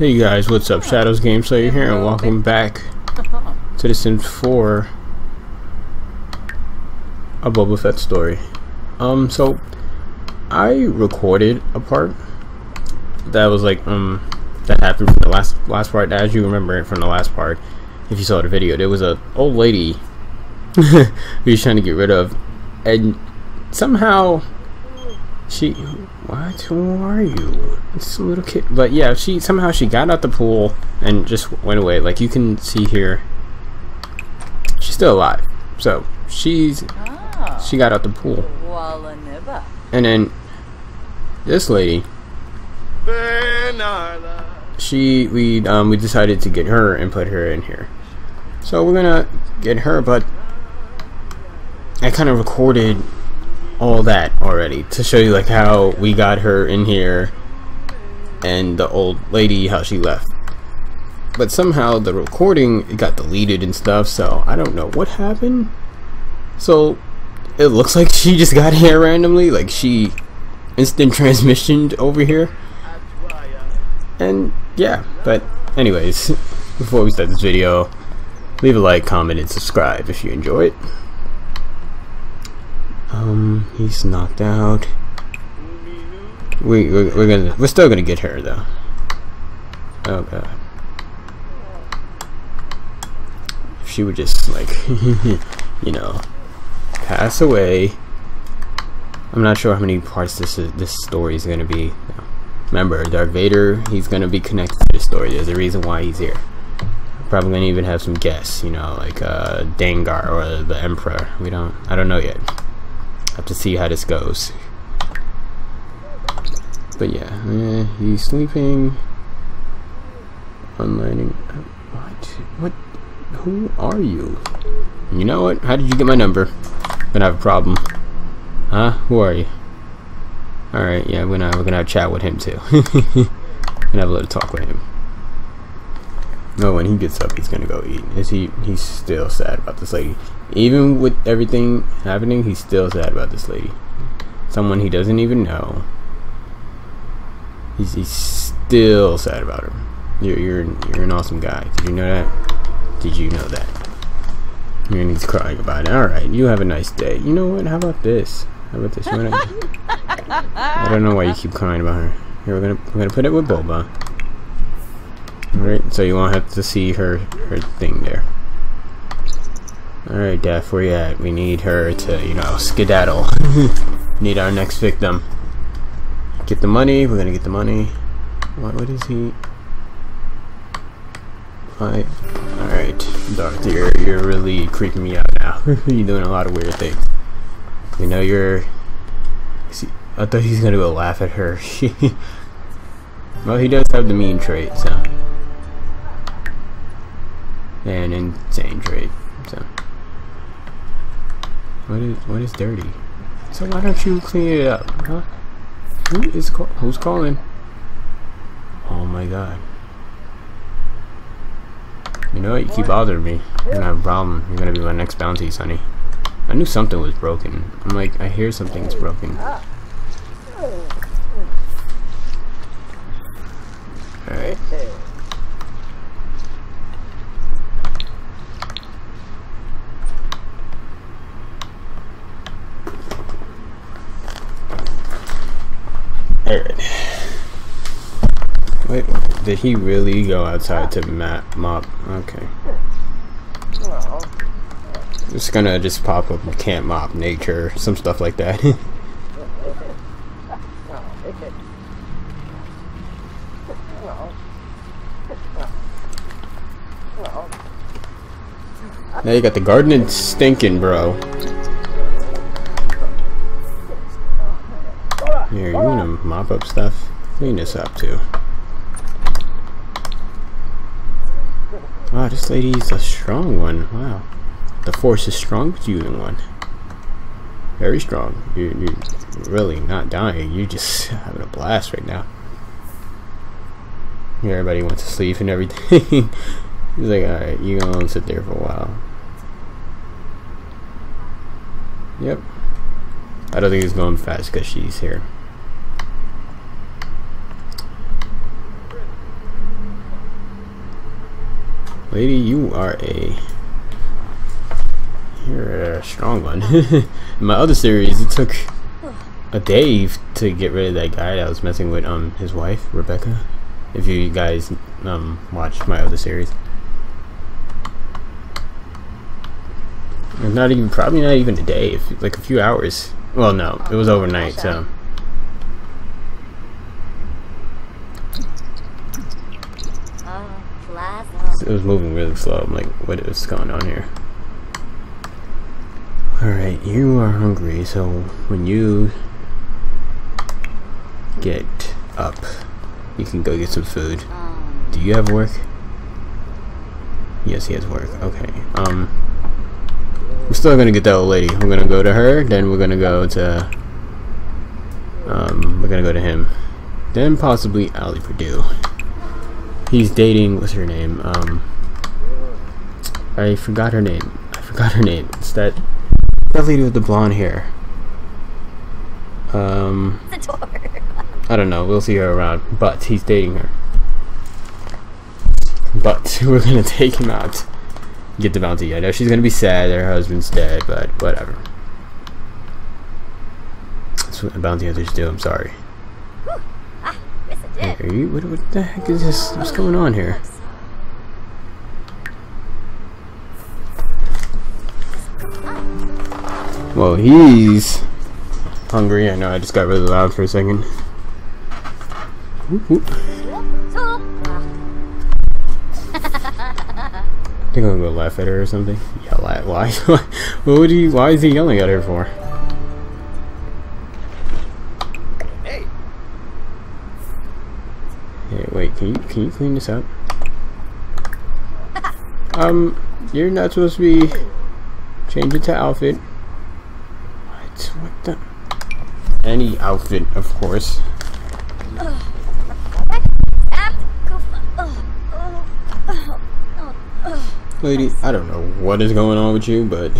Hey guys, what's up? Shadows Game Slayer here, and welcome back to The Sims 4 A Boba Fett story. Um, so, I recorded a part that was like, um, that happened from the last, last part, as you remember it from the last part, if you saw the video. There was a old lady who was trying to get rid of, and somehow she what? Who are you? It's a little kid but yeah she somehow she got out the pool and just went away. Like you can see here she's still alive. So she's Ah, she got out the pool. Walla and then this lady she we um we decided to get her and put her in here. So we're gonna get her but I kind of recorded all that already to show you like how we got her in here and the old lady how she left. But somehow the recording got deleted and stuff so I don't know what happened. So it looks like she just got here randomly like she instant transmissioned over here. And yeah but anyways before we start this video leave a like comment and subscribe if you enjoy it um he's knocked out we we're, we're gonna we're still gonna get her though oh god if she would just like you know pass away I'm not sure how many parts this is, this story is gonna be Remember, Darth Vader, he's gonna be connected to the story. There's a reason why he's here. Probably gonna even have some guests, you know, like uh, Dengar or the Emperor. We don't, I don't know yet. Have to see how this goes. But yeah, eh, he's sleeping. Unlighting. What? What? Who are you? You know what? How did you get my number? Gonna have a problem. Huh? Who are you? Alright, yeah, we're gonna, we're gonna have a chat with him too. gonna have a little talk with him. No, when he gets up, he's gonna go eat. Is he? He's still sad about this lady. Even with everything happening, he's still sad about this lady. Someone he doesn't even know. He's, he's still sad about her. You're, you're, you're an awesome guy. Did you know that? Did you know that? And he's crying about it. Alright, you have a nice day. You know what? How about this? How about this? I don't know why you keep crying about her. Here, we're gonna we're gonna put it with Boba. Alright, so you won't have to see her her thing there. Alright, Daph, where you at? We need her to, you know, skedaddle. need our next victim. Get the money, we're gonna get the money. What what is he? Alright. Alright, Darth, you're you're really creeping me out now. you're doing a lot of weird things. You know you're See, I thought he's gonna go laugh at her. well, he does have the mean trait, so. And insane trade. so. What is what is dirty? So why don't you clean it up, huh? Who is call who's calling? Oh my god. You know what? You keep bothering me. You're gonna have a problem. You're gonna be my next bounty, Sonny. I knew something was broken. I'm like, I hear something's broken. Ah. Alright. Alright. Wait, did he really go outside to map mop? Okay. It's gonna just pop up can't mop nature, some stuff like that. now you got the garden stinking, bro. Here, you wanna mop up stuff? Clean this up too. This lady's a strong one. Wow. The force is strong with you in one. Very strong. You, you're really not dying. You're just having a blast right now. Everybody wants to sleep and everything. He's like, alright, you gonna sit there for a while. Yep. I don't think he's going fast because she's here. Lady, you are a you're a strong one. In my other series, it took a day to get rid of that guy that was messing with um his wife, Rebecca. If you guys um watched my other series. Not even probably not even a day, if, like a few hours. Well, no, it was overnight, so. Oh, plaza. It was moving really slow. I'm like, what is going on here? Alright, you are hungry, so when you get up, you can go get some food. Do you have work? Yes, he has work. Okay. Um, we're still gonna get that old lady. We're gonna go to her, then we're gonna go to. Um, we're gonna go to him, then possibly Ali Purdue. He's dating. What's her name? Um, I forgot her name. I forgot her name. It's that that lady with the blonde hair. Um. I don't know. We'll see her around. But he's dating her. But we're gonna take him out. Get the bounty. I know she's gonna be sad her husband's dead, but whatever. That's what the bounty hunters do. I'm sorry. Are you? What, what the heck is this? What's going on here? Well, he's hungry. I know. I just got really loud for a second. Whoop. I think I'm gonna go laugh at her or something. Yell at why? what would he? Why is he yelling at her for? Can you can you clean this up? Um, you're not supposed to be changing to outfit. What? What the? Any outfit, of course. Lady, I don't know what is going on with you, but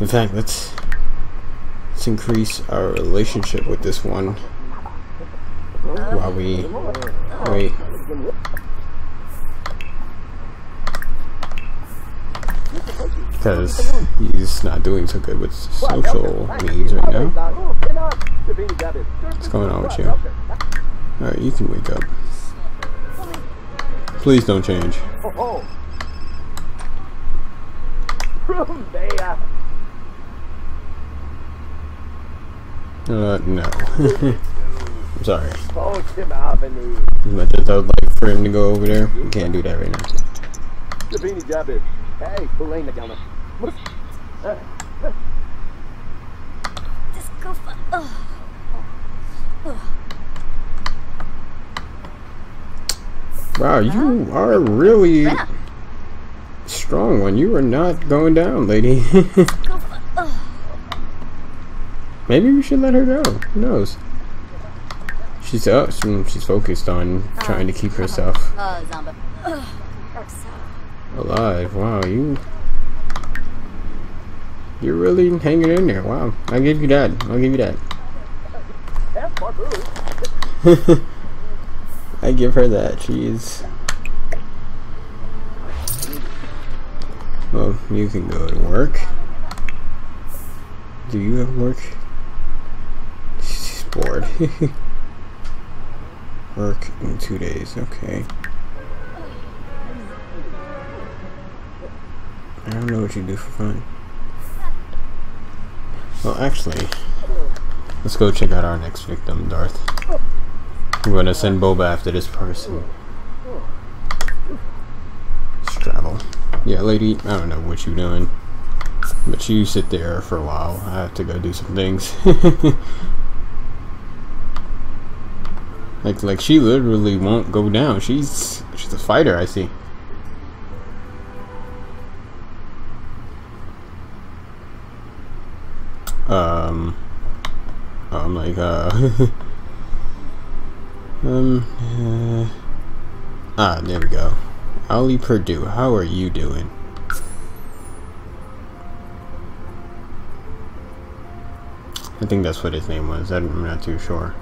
in fact, let's let's increase our relationship with this one while we wait. Because he's not doing so good with social needs right now. What's going on with you? Alright, you can wake up. Please don't change. Uh, no. I'm sorry. Oh, Tim Avenue. As much as I would like for him to go over there, we can't do that right now. Sabini Jabit. Hey, Elaine the Gunner. This Kufa. Oh. Wow, you are really strong one. You are not going down, lady. Kufa. Oh. Maybe we should let her go. Who knows? She's oh, up. She's focused on trying to keep herself Oh, alive. Wow, you. You're really hanging in there. Wow, I'll give you that. I'll give you that. I give her that. She is. Well, you can go to work. Do you have work? She's bored. work in two days. Okay. I don't know what you do for fun. Well, actually, let's go check out our next victim, Darth. I'm gonna send Boba after this person. Straddle. Yeah, lady, I don't know what you're doing. But you sit there for a while. I have to go do some things. like like she literally won't go down. She's she's a fighter, I see. Um I'm like uh Um, uh, ah, there we go. Ali Purdue, how are you doing? I think that's what his name was. I'm not too sure.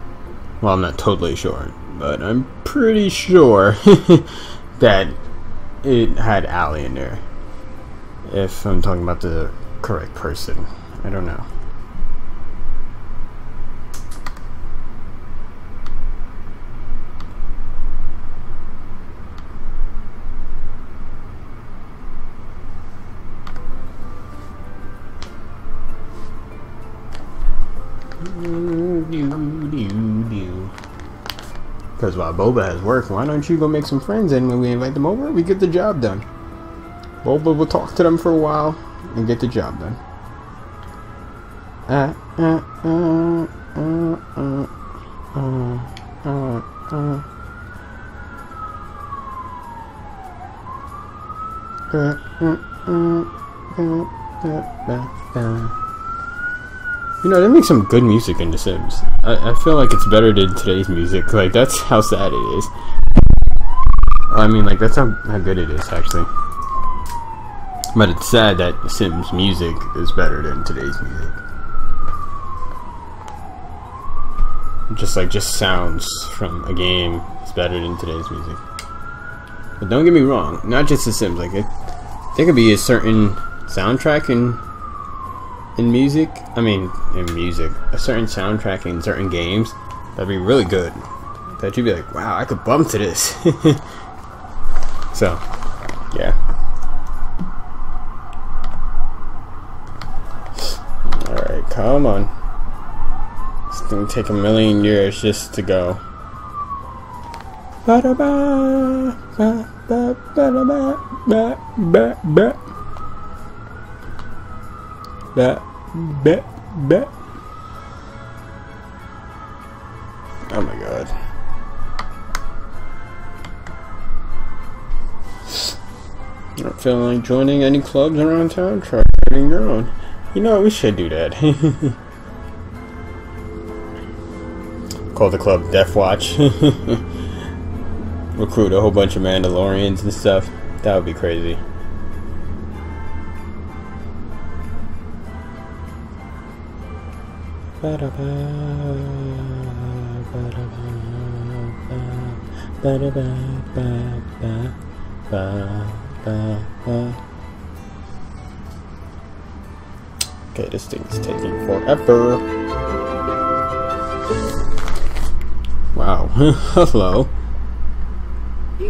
Well, I'm not totally sure, but I'm pretty sure that it had Allie in there. If I'm talking about the correct person. I don't know. Because while Boba has work, why don't you go make some friends and when we invite them over, we get the job done. Boba will talk to them for a while and get the job done. You know, they make some good music in The Sims. I, I feel like it's better than today's music. Like, that's how sad it is. I mean, like, that's how, how good it is, actually. But it's sad that Sims music is better than today's music. Just like, just sounds from a game is better than today's music. But don't get me wrong, not just The Sims. Like, it, there could be a certain soundtrack in in music, I mean, in music, a certain soundtrack in certain games that'd be really good. That you'd be like, wow, I could bump to this. so, yeah. Alright, come on. It's gonna take a million years just to go. Ba-da-ba, ba, ba, Ba, ba, ba. Oh my god. Not feeling like joining any clubs around town? Try starting your own. You know? We should do that. Call the club Death Watch. Recruit a whole bunch of Mandalorians and stuff. That would be crazy. Okay, this thing is taking forever. Wow. Hello.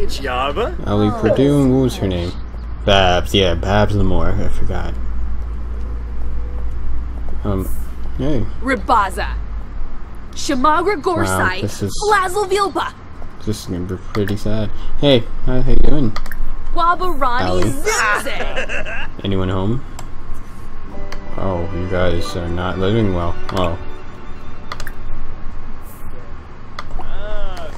Java? Ali Purdue, and what was her name? Babs, yeah, Babs Lamore, I forgot. Um, hey, Ribaza. Shamagra Gorsai. this is- Vilpa. this is gonna be pretty sad. Hey, how, how you doing? Wabarani. Zimze. Anyone home? Oh, you guys are not living well. Oh, Ah,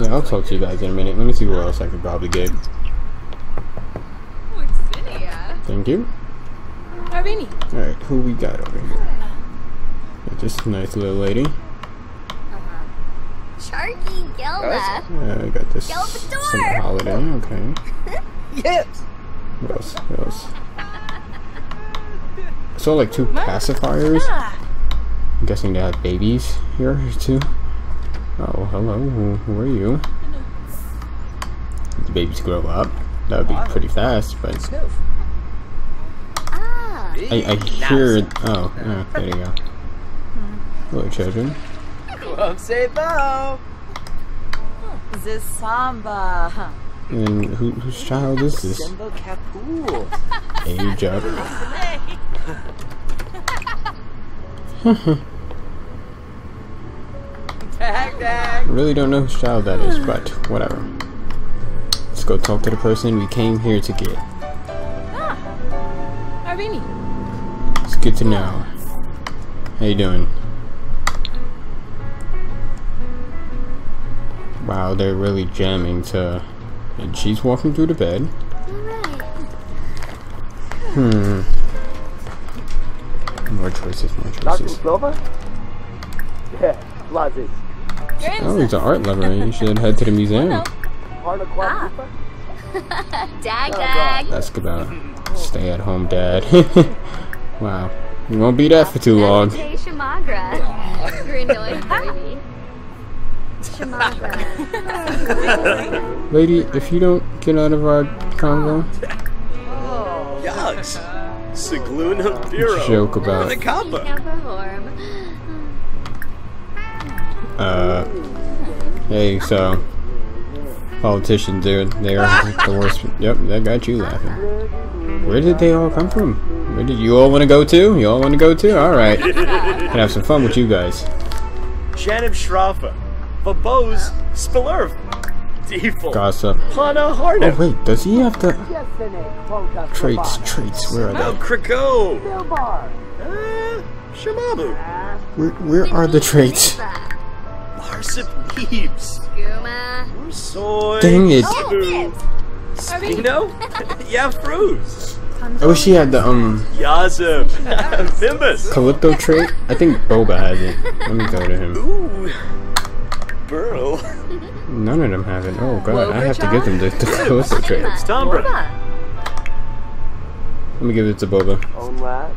yeah, I'll talk to you guys in a minute. Let me see what else I could probably get. Thank you. Ravini. Alright, who we got over here? Got this nice little lady. Sharky Gilda. Uh, I got this Galbator! some holiday. Okay. Yes. What else? What else? I saw like two pacifiers. I'm guessing they have babies here too. Oh, hello. Who, who are you? Did the babies grow up? That would be pretty fast, but. I, I hear. Oh, yeah, there you go. Hello, children. Come say bow. The Samba. And who, whose child is this? Simba Kapul. Age up. Tag tag. I really don't know whose child that is, but whatever. Let's go talk to the person we came here to get. It's good to know. How you doing? Wow, they're really jamming to... And she's walking through the bed. Hmm. More choices, more Dr. choices. Silva? Yeah, Blasi. Oh, he's an art lover. You should head to the museum. Harna Ah. Quapupa? Dag dag. Ask about stay at home dad. wow. You won't be that for too long. Hey, Shamagra. You're annoying, baby. Shimabra. Lady, if you don't get out of our convo, Yucks. Sigluna Bureau. joke about The Kappa. Camperhorm. Uh, hey, so politicians, they're they're the worst. Yep, that got you laughing. Where did they all come from? Where did you all want to go to? You all want to go to? All right, can have some fun with you guys. Janib Shrafa. Babos Spilurv. Default. Gossip. Hana Oh wait, does he have the traits? Traits? Where are Oh, they? Kriko. Uh, Shamabu. Where where are the traits? Marsip Leaves. Guma. Soy. Dang it! Boo. Spino? yeah, Fruz. I wish he had the um Yazib. Bimbus. Klepto trait. I think Boba has it. Let me go to him. Ooh. Burl. None of them have it. Oh god, I have to give them the, the Klepto trait. Stombra. Let me give it to Boba. Own lad.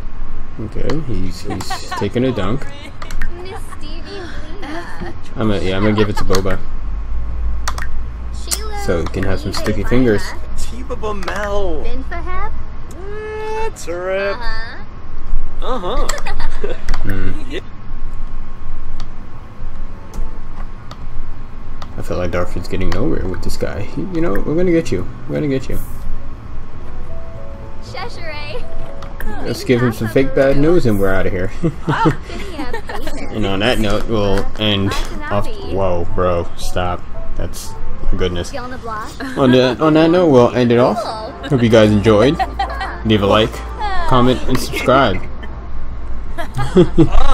Okay, he's he's taking a dunk. Miss Stevie Lena. I'm gonna yeah, I'm gonna give it to Boba so he can have some sticky fingers. Tiba Mel. Bin Fahab. That's a rip. Uh-huh. Uh huh. I feel like Darford's getting nowhere with this guy. He- You know, we're gonna get you. We're gonna get you. Cheshire. Let's give him some fake bad news and we're out of here. And on that note, we'll end off. Whoa, bro, stop. That's my goodness. On the. On that on that note, we'll end it off. Hope you guys enjoyed. Leave a like, comment, and subscribe.